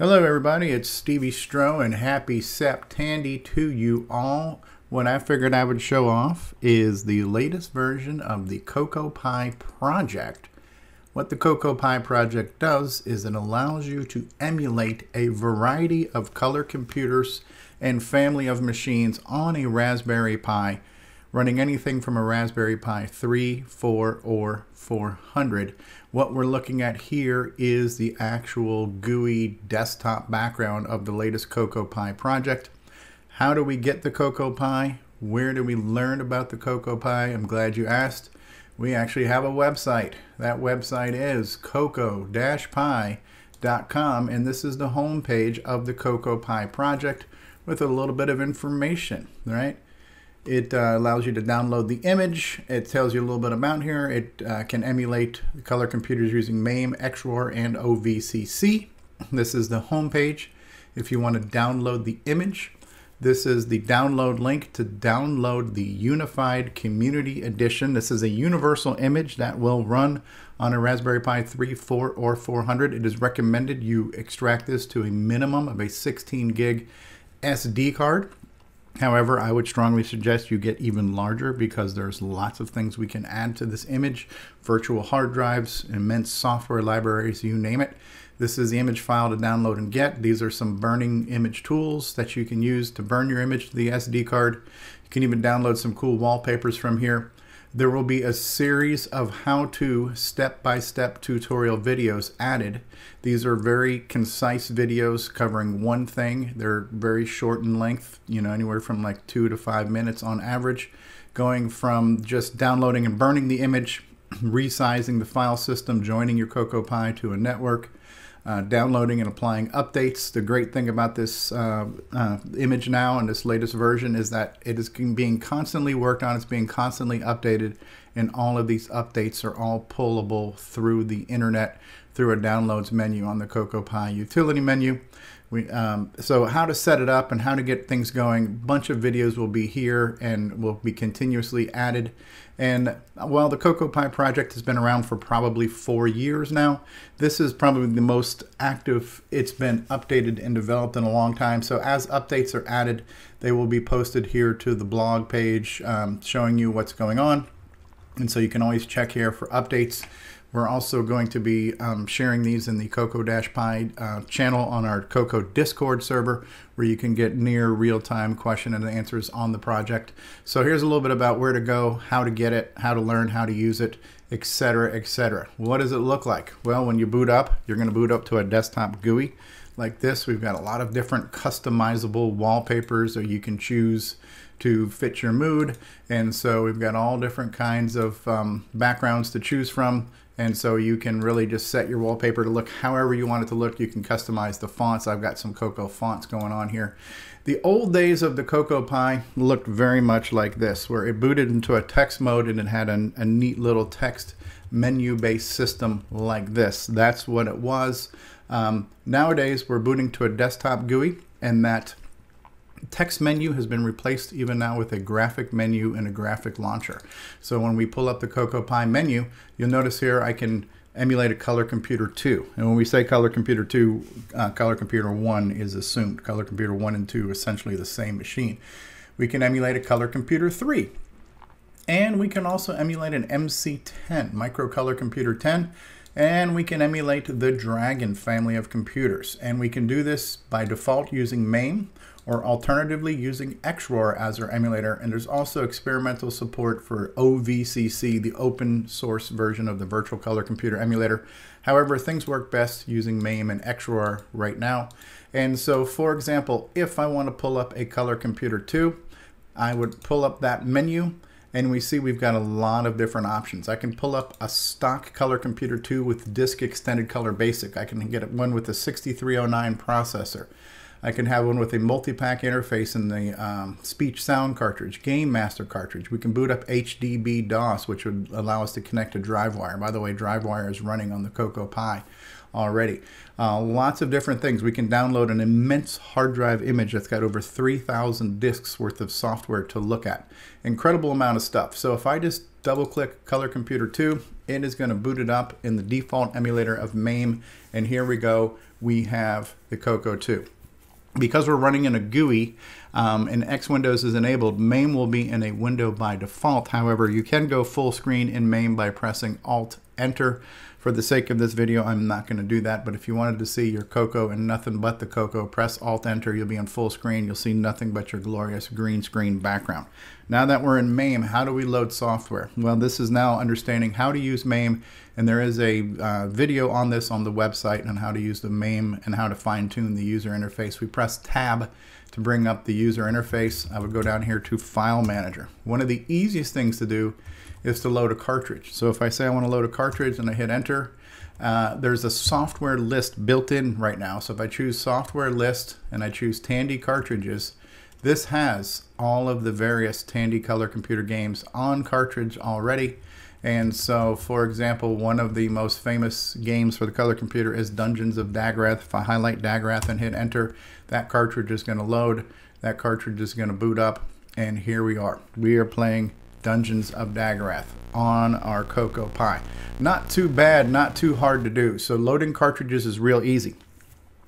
Hello, everybody. It's Stevie Strow, and happy Septandy to you all. What I figured I would show off is the latest version of the Coco Pi project. What the Cocoa Pi project does is it allows you to emulate a variety of color computers and family of machines on a Raspberry Pi running anything from a Raspberry Pi 3, 4, or 400. What we're looking at here is the actual GUI desktop background of the latest Coco Pi project. How do we get the Coco Pi? Where do we learn about the Coco Pi? I'm glad you asked. We actually have a website. That website is coco-pi.com and this is the homepage of the Coco Pi project with a little bit of information, right? It uh, allows you to download the image. It tells you a little bit about here. It uh, can emulate color computers using MAME, XRoar, and OVCC. This is the home page. If you want to download the image, this is the download link to download the Unified Community Edition. This is a universal image that will run on a Raspberry Pi 3, 4, or 400. It is recommended you extract this to a minimum of a 16 gig SD card. However, I would strongly suggest you get even larger because there's lots of things we can add to this image. Virtual hard drives, immense software libraries, you name it. This is the image file to download and get. These are some burning image tools that you can use to burn your image to the SD card. You can even download some cool wallpapers from here. There will be a series of how-to step-by-step tutorial videos added. These are very concise videos covering one thing. They're very short in length, you know, anywhere from like two to five minutes on average, going from just downloading and burning the image, resizing the file system, joining your Coco Pi to a network, uh, downloading and applying updates. The great thing about this uh, uh, image now and this latest version is that it is being constantly worked on, it's being constantly updated, and all of these updates are all pullable through the internet through a downloads menu on the Coco Pi utility menu. We, um, so how to set it up and how to get things going, a bunch of videos will be here and will be continuously added. And while the Coco Pi project has been around for probably four years now, this is probably the most active it's been updated and developed in a long time. So as updates are added, they will be posted here to the blog page um, showing you what's going on. And so you can always check here for updates. We're also going to be um, sharing these in the Coco-Pi uh, channel on our Coco Discord server, where you can get near real-time question and answers on the project. So here's a little bit about where to go, how to get it, how to learn how to use it, etc., etc. What does it look like? Well, when you boot up, you're going to boot up to a desktop GUI like this. We've got a lot of different customizable wallpapers that you can choose to fit your mood. And so we've got all different kinds of um, backgrounds to choose from. And so you can really just set your wallpaper to look however you want it to look. You can customize the fonts. I've got some Coco fonts going on here. The old days of the Coco Pi looked very much like this, where it booted into a text mode and it had a, a neat little text menu-based system like this. That's what it was. Um, nowadays, we're booting to a desktop GUI, and that text menu has been replaced even now with a graphic menu and a graphic launcher. So when we pull up the Coco Pi menu, you'll notice here I can emulate a Color Computer 2. And when we say Color Computer 2, uh, Color Computer 1 is assumed. Color Computer 1 and 2 are essentially the same machine. We can emulate a Color Computer 3. And we can also emulate an MC10, Micro Color Computer 10. And we can emulate the Dragon family of computers. And we can do this by default using MAME or alternatively using XRoar as our emulator. And there's also experimental support for OVCC, the open source version of the Virtual Color Computer emulator. However, things work best using MAME and XRoar right now. And so, for example, if I want to pull up a Color Computer 2, I would pull up that menu and we see we've got a lot of different options. I can pull up a stock Color Computer 2 with Disk Extended Color Basic. I can get one with a 6309 processor. I can have one with a multi-pack interface in the um, speech sound cartridge, Game Master cartridge. We can boot up HDB DOS, which would allow us to connect to DriveWire. By the way, DriveWire is running on the Coco Pi already. Uh, lots of different things. We can download an immense hard drive image that's got over 3,000 disks worth of software to look at. Incredible amount of stuff. So if I just double click Color Computer 2, it is going to boot it up in the default emulator of MAME. And here we go. We have the Coco 2 because we're running in a GUI um, and X Windows is enabled, MAME will be in a window by default. However, you can go full screen in MAME by pressing Alt Enter. For the sake of this video, I'm not going to do that, but if you wanted to see your Coco and nothing but the Coco, press Alt Enter. You'll be on full screen. You'll see nothing but your glorious green screen background. Now that we're in MAME, how do we load software? Well, this is now understanding how to use MAME, and there is a uh, video on this on the website on how to use the MAME and how to fine tune the user interface. We press Tab to bring up the user interface. I would go down here to File Manager. One of the easiest things to do is to load a cartridge. So if I say I want to load a cartridge and I hit enter, uh, there's a software list built in right now. So if I choose software list and I choose Tandy cartridges, this has all of the various Tandy color computer games on cartridge already. And so, for example, one of the most famous games for the color computer is Dungeons of Daggorath. If I highlight Daggorath and hit enter, that cartridge is going to load. That cartridge is going to boot up. And here we are. We are playing Dungeons of Daggorath on our Coco Pi. Not too bad, not too hard to do. So loading cartridges is real easy.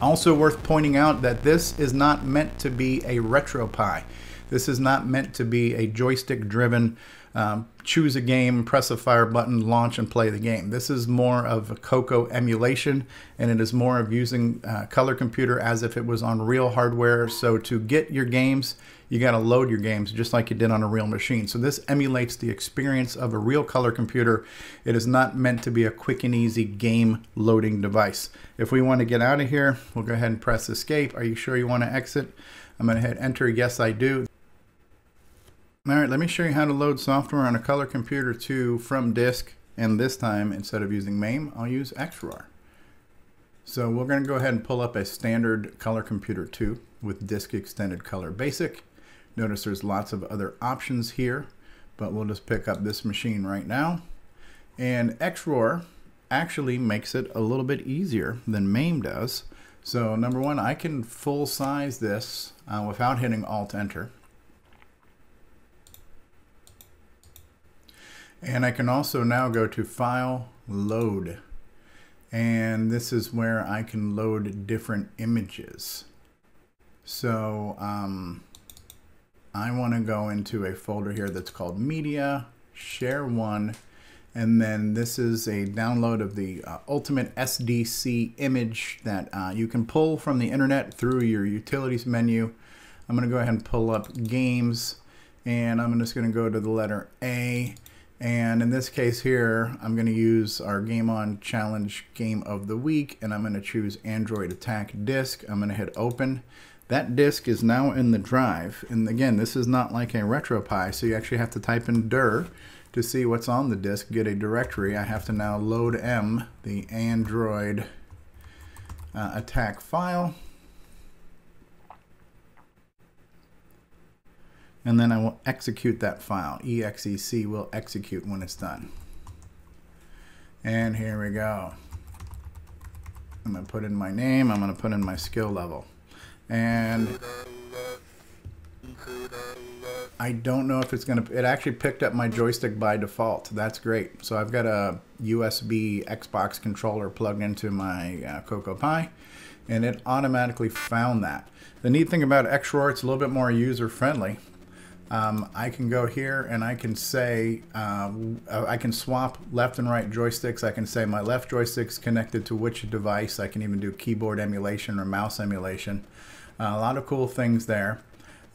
Also worth pointing out that this is not meant to be a retro RetroPie. This is not meant to be a joystick driven um, choose a game, press a fire button, launch and play the game. This is more of a Coco emulation and it is more of using uh, color computer as if it was on real hardware. So to get your games, you got to load your games just like you did on a real machine. So this emulates the experience of a real color computer. It is not meant to be a quick and easy game loading device. If we want to get out of here, we'll go ahead and press escape. Are you sure you want to exit? I'm going to hit enter. Yes, I do. All right, let me show you how to load software on a color computer 2 from disk. And this time, instead of using MAME, I'll use XRoar. So we're going to go ahead and pull up a standard color computer 2 with disk extended color basic. Notice there's lots of other options here, but we'll just pick up this machine right now. And XRoar actually makes it a little bit easier than MAME does. So number one, I can full size this uh, without hitting Alt Enter. And I can also now go to File, Load. And this is where I can load different images. So um, I want to go into a folder here that's called Media, Share One, and then this is a download of the uh, Ultimate SDC image that uh, you can pull from the internet through your utilities menu. I'm going to go ahead and pull up games and I'm just going to go to the letter A and in this case here, I'm going to use our Game On Challenge Game of the Week, and I'm going to choose Android Attack Disk. I'm going to hit Open. That disk is now in the drive. And again, this is not like a RetroPie, so you actually have to type in dir to see what's on the disk, get a directory. I have to now load M, the Android uh, attack file. And then I will execute that file. exec will execute when it's done. And here we go. I'm going to put in my name. I'm going to put in my skill level. And I don't know if it's going to, it actually picked up my joystick by default. That's great. So I've got a USB Xbox controller plugged into my uh, Coco Pi and it automatically found that. The neat thing about XRoar, it's a little bit more user friendly um, I can go here and I can say, uh, I can swap left and right joysticks. I can say my left joystick's connected to which device. I can even do keyboard emulation or mouse emulation. Uh, a lot of cool things there.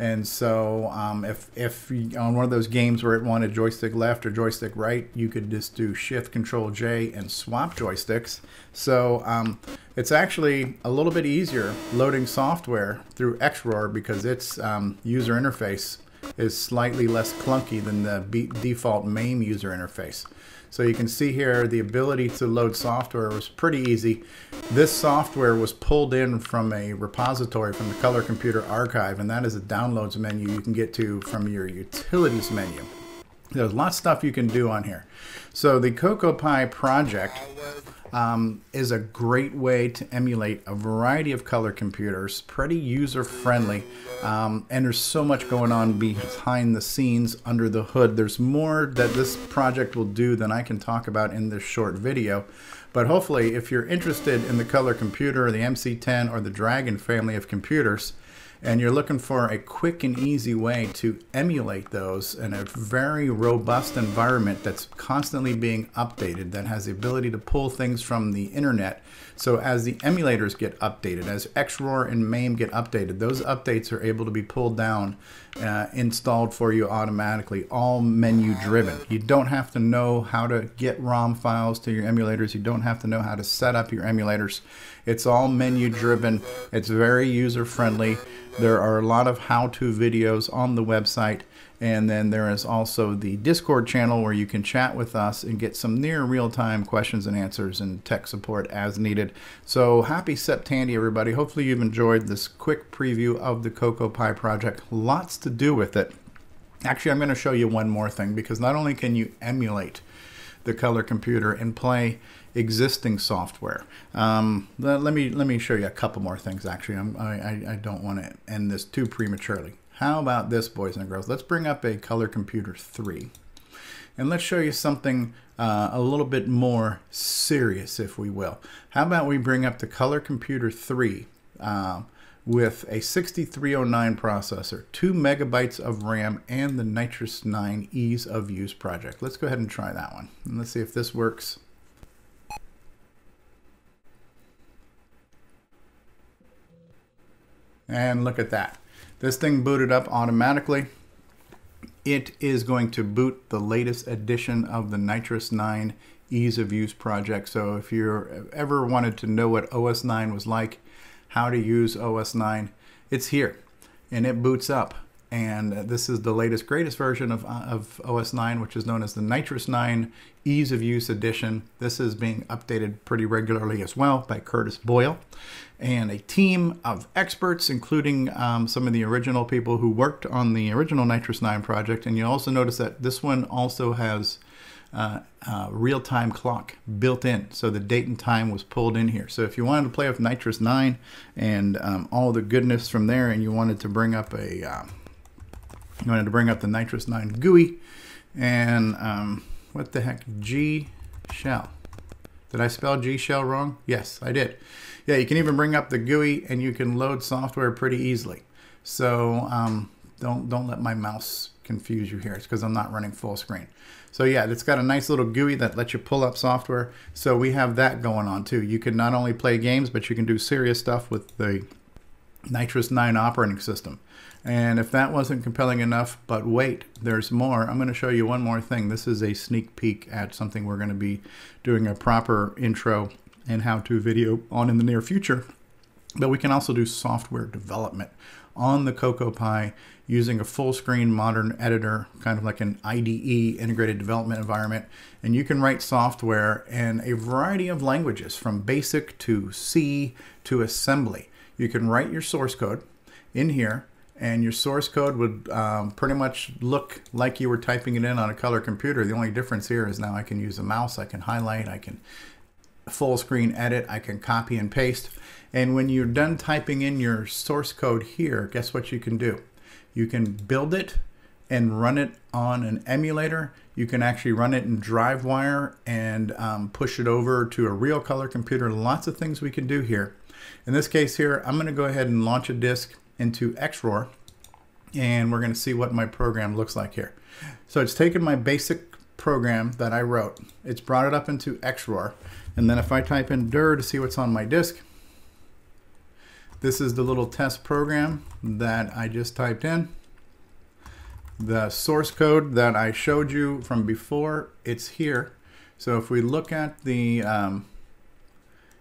And so um, if, if on one of those games where it wanted joystick left or joystick right, you could just do Shift Control J and swap joysticks. So um, it's actually a little bit easier loading software through XRoar because its um, user interface is slightly less clunky than the default MAME user interface. So you can see here the ability to load software was pretty easy. This software was pulled in from a repository from the Color Computer Archive, and that is a downloads menu you can get to from your utilities menu. There's lots of stuff you can do on here. So the Coco Pi project um, is a great way to emulate a variety of color computers, pretty user friendly. Um, and there's so much going on behind the scenes under the hood. There's more that this project will do than I can talk about in this short video. But hopefully, if you're interested in the color computer, the MC10, or the Dragon family of computers, and you're looking for a quick and easy way to emulate those in a very robust environment that's constantly being updated, that has the ability to pull things from the internet. So as the emulators get updated, as XRoar and MAME get updated, those updates are able to be pulled down, uh, installed for you automatically, all menu driven. You don't have to know how to get ROM files to your emulators. You don't have to know how to set up your emulators. It's all menu driven. It's very user friendly. There are a lot of how-to videos on the website and then there is also the Discord channel where you can chat with us and get some near real-time questions and answers and tech support as needed. So happy Septandy, everybody. Hopefully you've enjoyed this quick preview of the Coco Pi project. Lots to do with it. Actually, I'm going to show you one more thing because not only can you emulate the color computer and play existing software. Um, let, let, me let me show you a couple more things. Actually, I'm, I I don't want to end this too prematurely. How about this, boys and girls? Let's bring up a Color Computer 3. And let's show you something uh, a little bit more serious, if we will. How about we bring up the Color Computer 3 uh, with a 6309 processor, 2 megabytes of RAM, and the NitrOS-9 Ease of Use project. Let's go ahead and try that one. And let's see if this works. And look at that. This thing booted up automatically. It is going to boot the latest edition of the NitrOS-9 ease of use project. So if you ever wanted to know what OS 9 was like, how to use OS 9, it's here and it boots up. And this is the latest, greatest version of, of OS 9, which is known as the NitrOS-9 Ease of Use Edition. This is being updated pretty regularly as well by Curtis Boyle and a team of experts, including um, some of the original people who worked on the original NitrOS-9 project. And you also notice that this one also has uh, real-time clock built in. So the date and time was pulled in here. So if you wanted to play with NitrOS-9 and um, all the goodness from there and you wanted to bring up a, uh, you wanted to bring up the NitrOS-9 GUI and um, what the heck, G shell. Did I spell G shell wrong? Yes, I did. Yeah, you can even bring up the GUI and you can load software pretty easily. So um, don't don't let my mouse confuse you here. It's because I'm not running full screen. So yeah, it's got a nice little GUI that lets you pull up software. So we have that going on too. You can not only play games, but you can do serious stuff with the NitrOS-9 operating system. And if that wasn't compelling enough, but wait, there's more. I'm going to show you one more thing. This is a sneak peek at something we're going to be doing a proper intro and how-to video on in the near future. But we can also do software development on the Coco Pi using a full screen modern editor, kind of like an IDE, integrated development environment. And you can write software in a variety of languages from basic to C to assembly. You can write your source code in here and your source code would um, pretty much look like you were typing it in on a color computer. The only difference here is now I can use a mouse, I can highlight, I can full screen edit, I can copy and paste. And when you're done typing in your source code here, guess what you can do? You can build it and run it on an emulator. You can actually run it in DriveWire and um, push it over to a real color computer. Lots of things we can do here. In this case here, I'm gonna go ahead and launch a disk into XRoar and we're going to see what my program looks like here. So it's taken my basic program that I wrote, it's brought it up into XRoar, and then if I type in dir to see what's on my disk, this is the little test program that I just typed in. The source code that I showed you from before, it's here. So if we look at the um,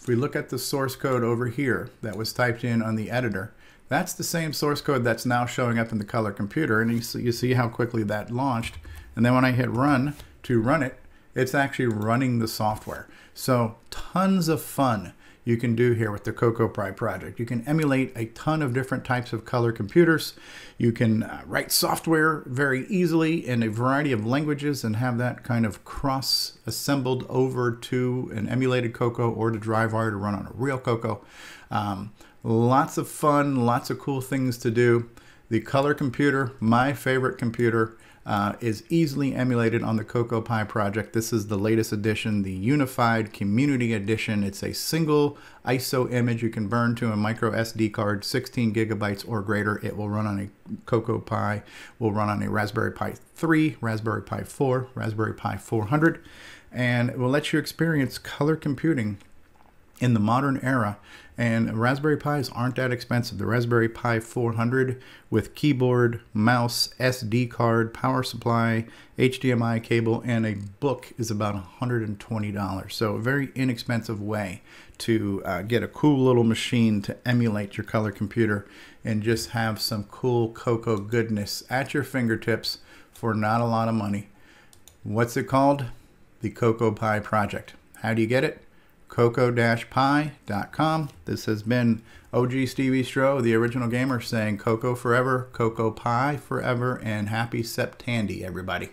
if we look at the source code over here that was typed in on the editor, that's the same source code that's now showing up in the color computer. And you see, you see how quickly that launched. And then when I hit run to run it, it's actually running the software. So tons of fun you can do here with the Coco Pi project. You can emulate a ton of different types of color computers. You can uh, write software very easily in a variety of languages and have that kind of cross assembled over to an emulated Coco or to DriveWire to run on a real Coco. Um, lots of fun, lots of cool things to do. The color computer, my favorite computer, uh, is easily emulated on the Coco Pi project. This is the latest edition, the Unified Community Edition. It's a single ISO image you can burn to a micro SD card, 16 gigabytes or greater. It will run on a Coco Pi, will run on a Raspberry Pi 3, Raspberry Pi 4, Raspberry Pi 400, and it will let you experience color computing in the modern era. And Raspberry Pis aren't that expensive. The Raspberry Pi 400 with keyboard, mouse, SD card, power supply, HDMI cable, and a book is about $120. So a very inexpensive way to uh, get a cool little machine to emulate your color computer and just have some cool Coco goodness at your fingertips for not a lot of money. What's it called? The Coco Pi Project. How do you get it? coco-pi.com. This has been OG Stevie Strow, the original gamer, saying Coco forever, Coco Pi forever, and happy Septandy, everybody.